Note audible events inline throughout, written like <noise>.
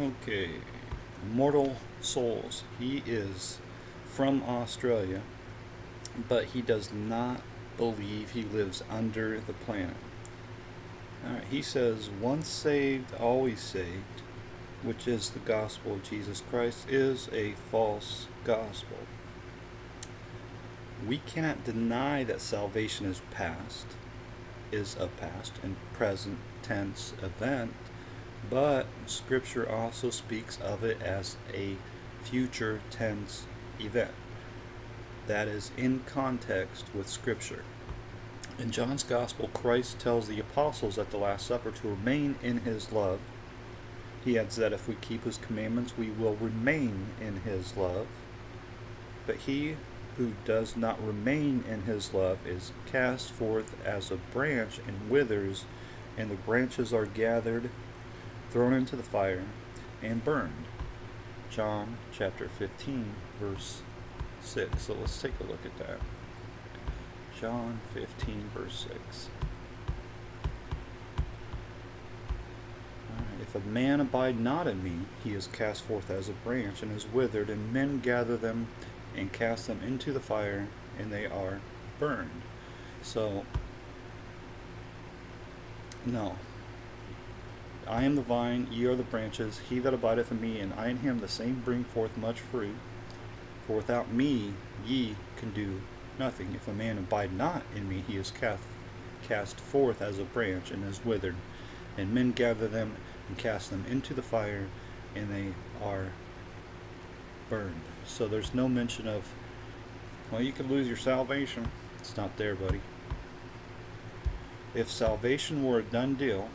Okay, Immortal eh, Souls. He is from Australia, but he does not believe he lives under the planet. He says, once saved, always saved, which is the gospel of Jesus Christ, is a false gospel. We cannot deny that salvation is past, is a past and present tense event, but Scripture also speaks of it as a future tense event. That is in context with Scripture. In John's Gospel, Christ tells the apostles at the Last Supper to remain in his love. He adds that if we keep his commandments, we will remain in his love. But he who does not remain in his love is cast forth as a branch and withers, and the branches are gathered, thrown into the fire, and burned. John chapter 15, verse 6. So let's take a look at that. John 15, verse 6. If a man abide not in me, he is cast forth as a branch and is withered, and men gather them and cast them into the fire, and they are burned. So, no. I am the vine, ye are the branches. He that abideth in me, and I in him, the same bring forth much fruit. For without me ye can do nothing. If a man abide not in me, he is cast, cast forth as a branch and is withered. And men gather them and cast them into the fire, and they are burned. So there's no mention of, well, you could lose your salvation. It's not there, buddy. If salvation were a done deal,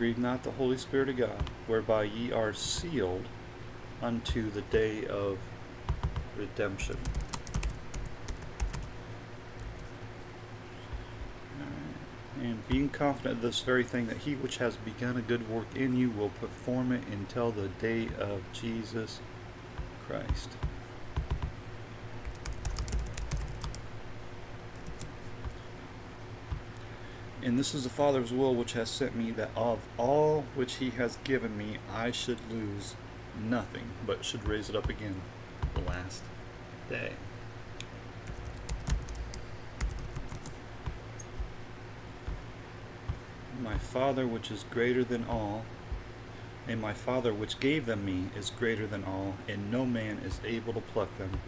grieve not the Holy Spirit of God, whereby ye are sealed unto the day of redemption. And being confident of this very thing, that he which has begun a good work in you will perform it until the day of Jesus Christ. And this is the Father's will which has sent me, that of all which he has given me I should lose nothing, but should raise it up again the last day. My Father which is greater than all, and my Father which gave them me is greater than all, and no man is able to pluck them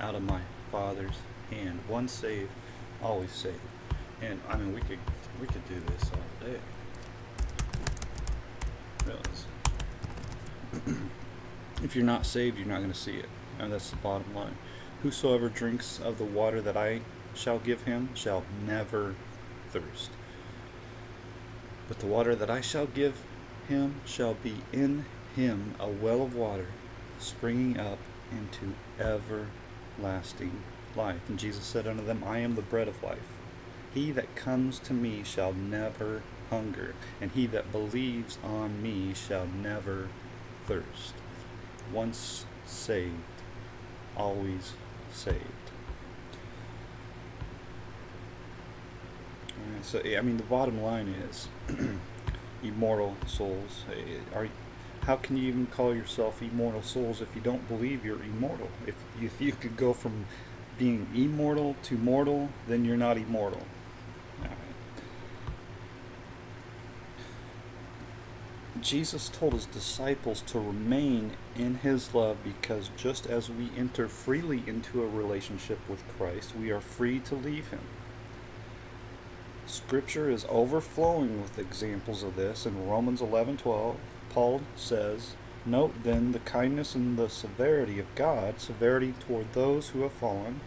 out of my Father's hand. One saved, always saved. And I mean, we could we could do this all day. <clears throat> If you're not saved, you're not going to see it, and that's the bottom line. Whosoever drinks of the water that I shall give him shall never thirst. But the water that I shall give him shall be in him a well of water, springing up into everlasting life. And Jesus said unto them, I am the bread of life. He that comes to me shall never hunger, and he that believes on me shall never thirst. Once saved, always saved. Uh, so, I mean, the bottom line is <clears throat> immortal souls. Eh, are how can you even call yourself immortal souls if you don't believe you're immortal? If, if you could go from being immortal to mortal, then you're not immortal. Jesus told his disciples to remain in his love because just as we enter freely into a relationship with Christ, we are free to leave him. Scripture is overflowing with examples of this. In Romans 11:12, Paul says, "Note then the kindness and the severity of God, severity toward those who have fallen,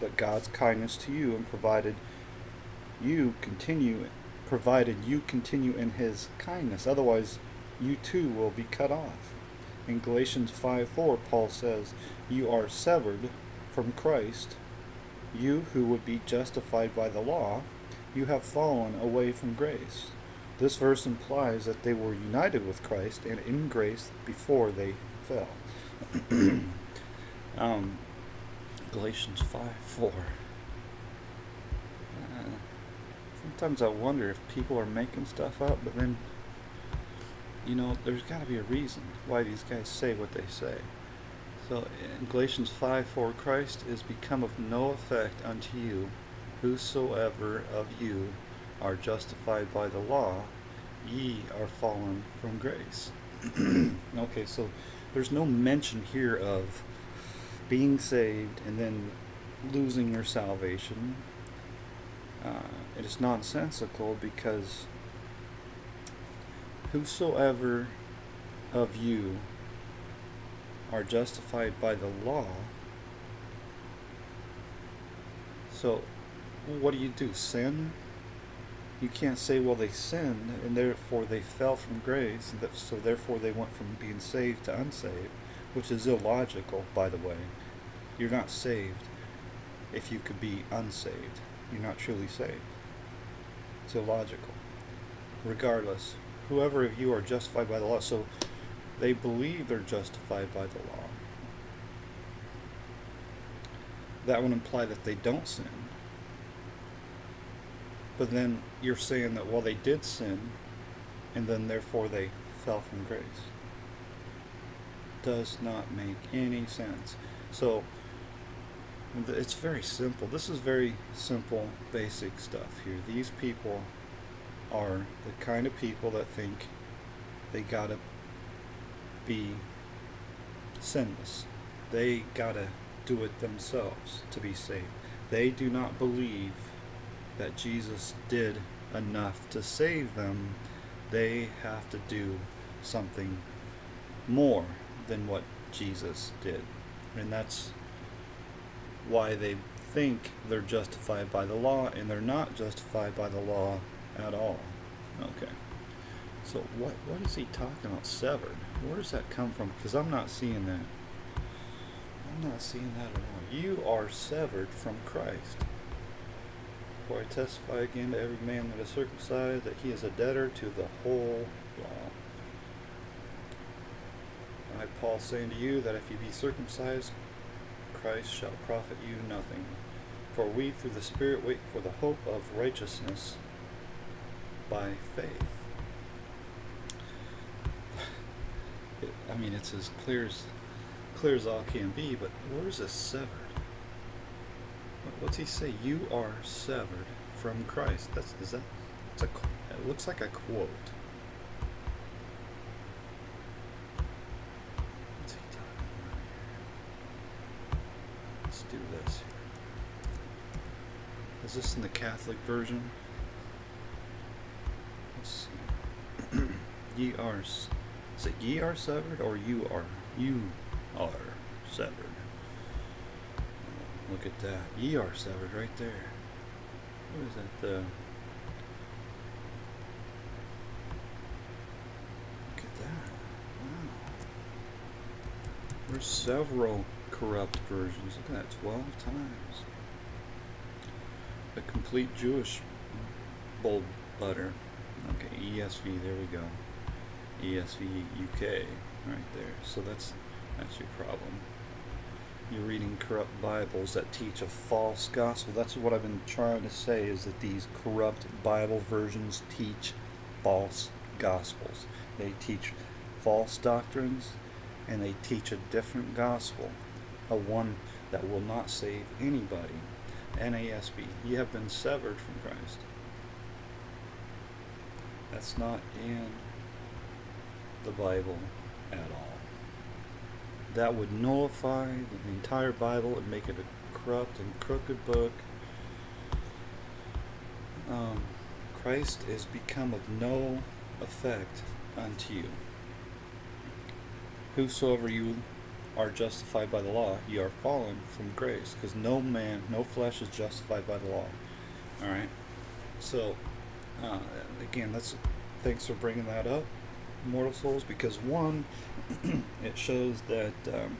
but God's kindness to you and provided you continue provided you continue in his kindness. Otherwise, you too will be cut off. In Galatians 5:4, Paul says, You are severed from Christ. You who would be justified by the law, you have fallen away from grace. This verse implies that they were united with Christ and in grace before they fell. <clears throat> um, Galatians 5 4. sometimes I wonder if people are making stuff up, but then, you know, there's got to be a reason why these guys say what they say. So in Galatians 5 4, Christ is become of no effect unto you, whosoever of you are justified by the law, ye are fallen from grace. <clears throat> okay, so there's no mention here of being saved and then losing your salvation. Uh, it is nonsensical because whosoever of you are justified by the law. So, what do you do? Sin? You can't say, well, they sinned, and therefore they fell from grace, so therefore they went from being saved to unsaved, which is illogical, by the way. You're not saved if you could be unsaved. You're not truly saved. It's illogical. Regardless, whoever of you are justified by the law, so they believe they're justified by the law. That would imply that they don't sin. But then you're saying that, well, they did sin, and then therefore they fell from grace. Does not make any sense. So, it's very simple. This is very simple, basic stuff here. These people are the kind of people that think they gotta be sinless. They gotta do it themselves to be saved. They do not believe that Jesus did enough to save them. They have to do something more than what Jesus did. And that's why they think they're justified by the law, and they're not justified by the law at all. Okay. So what what is he talking about? Severed. Where does that come from? Because I'm not seeing that. I'm not seeing that at all. You are severed from Christ. For I testify again to every man that is circumcised that he is a debtor to the whole law. I, Paul, saying to you that if you be circumcised, Christ shall profit you nothing. For we through the Spirit wait for the hope of righteousness by faith. It, I mean, it's as clear as clear as all can be, but where's this severed? What's he say? You are severed from Christ. That's is that? It's a. It looks like a quote. Let's do this. Is this in the Catholic version? Let's see. Ye are. Is it ye are severed or you are? You are severed. Look at that. Ye are severed right there. What is that? Uh, look at that. Wow. There's several corrupt versions. Look at that. 12 times. A complete Jewish bold butter. Okay, ESV, there we go. ESV UK right there. So that's that's your problem you're reading corrupt Bibles that teach a false gospel. That's what I've been trying to say is that these corrupt Bible versions teach false gospels. They teach false doctrines and they teach a different gospel, a one that will not save anybody. NASB, you have been severed from Christ. That's not in the Bible at all that would nullify the entire Bible and make it a corrupt and crooked book. Um, Christ is become of no effect unto you. Whosoever you are justified by the law, ye are fallen from grace, because no man, no flesh is justified by the law. All right. So, uh, again, that's thanks for bringing that up. Mortal Souls because one, <clears throat> it shows that um,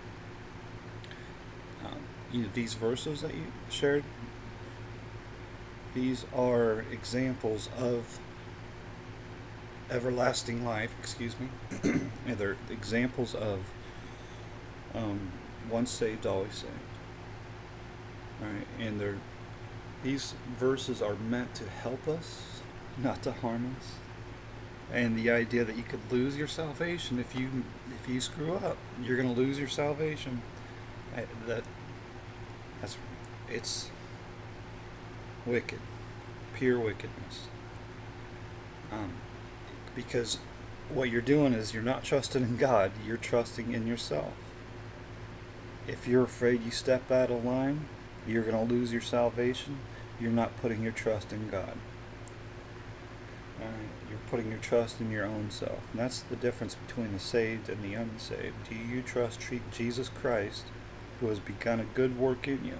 um, you know these verses that you shared. These are examples of everlasting life. Excuse me, <clears throat> and they're examples of um, once saved, always saved. All right, and they're these verses are meant to help us, not to harm us. And the idea that you could lose your salvation if you if you screw up, you're going to lose your salvation. I, that that's it's wicked, pure wickedness. Um, because what you're doing is you're not trusting in God, you're trusting in yourself. If you're afraid you step out of line, you're going to lose your salvation. You're not putting your trust in God. You're putting your trust in your own self. And that's the difference between the saved and the unsaved. Do you trust treat Jesus Christ, who has begun a good work in you?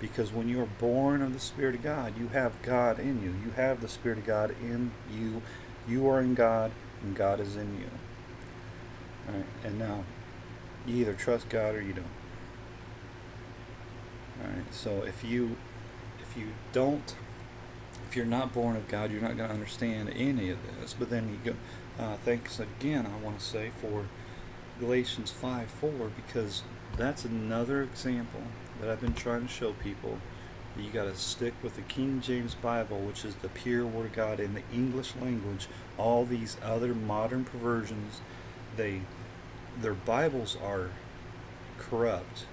Because when you are born of the Spirit of God, you have God in you. You have the Spirit of God in you. You are in God, and God is in you. All right, and now, you either trust God or you don't. All right, so if you if you don't if you're not born of God, you're not going to understand any of this. But then you go, uh, thanks again, I want to say, for Galatians 5 4, because that's another example that I've been trying to show people. That you got to stick with the King James Bible, which is the pure Word of God in the English language. All these other modern perversions, they, their Bibles are corrupt.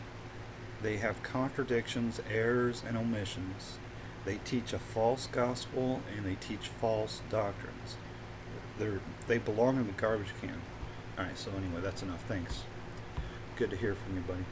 They have contradictions, errors, and omissions they teach a false gospel and they teach false doctrines. They're, they belong in the garbage can. Alright, so anyway, that's enough. Thanks. Good to hear from you, buddy.